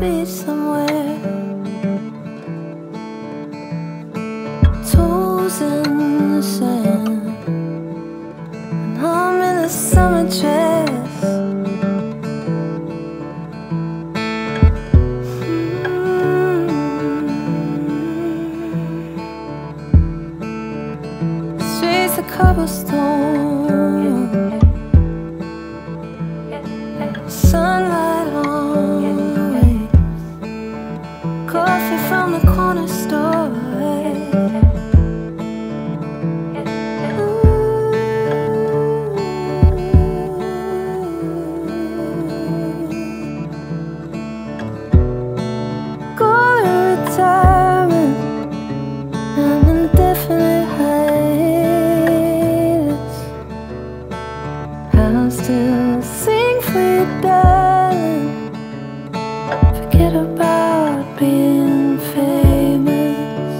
beach somewhere. Toes in the sand, and I'm in a summer dress. Mm. Streets of cobblestone. Retirement, an indefinite hiatus. I'll still sing for you, darling. Forget about being famous.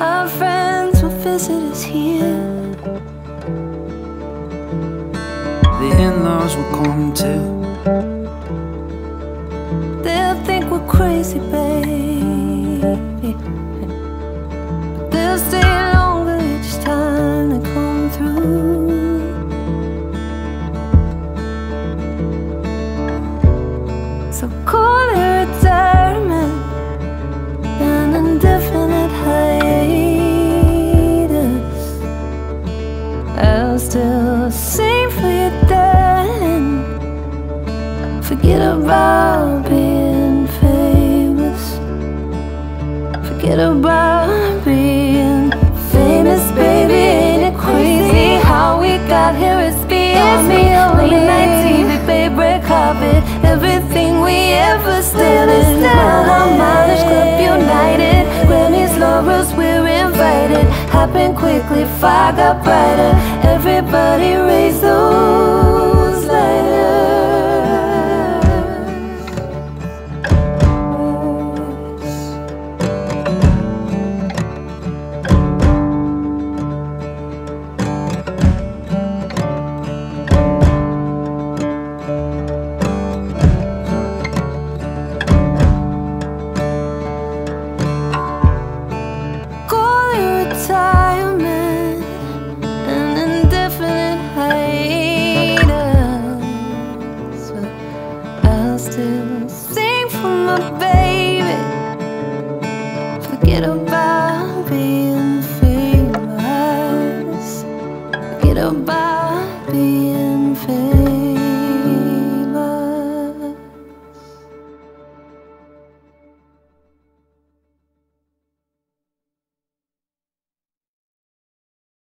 Our friends will visit us here. The in-laws will come too. We're crazy, baby. But they'll stay longer each time they come through. So call it retirement, an indefinite hiatus. I'll still sing for you, darling. Forget about Forget about being famous, baby. Ain't it crazy how we got here? It's beyond me. Late night TV, babe, red carpet. Everything we ever still is our mileage club united. Grammys, laurels, we're invited. Happen quickly, fire got brighter. Everybody raise those still sing for my baby. Forget about.